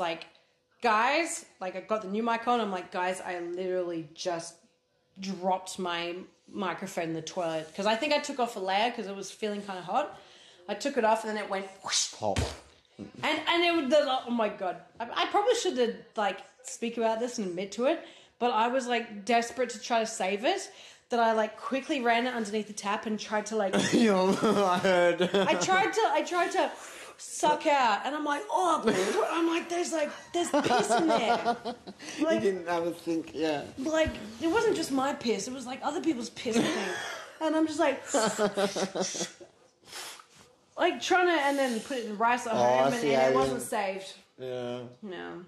like, guys, like I got the new mic on. I'm like, guys, I literally just dropped my microphone in the toilet because I think I took off a layer because it was feeling kind of hot. I took it off and then it went whoosh, Pop. and and it would. The, oh my god! I, I probably should have like speak about this and admit to it, but I was like desperate to try to save it. That I like quickly ran it underneath the tap and tried to like I heard. I tried to I tried to suck out. And I'm like oh I'm like there's like there's piss in there. You didn't have a think, yeah. like it wasn't just my piss. It was like other people's piss I think. And I'm just like like trying to and then put it in rice at Oh, home and, and it wasn't saved. Yeah. no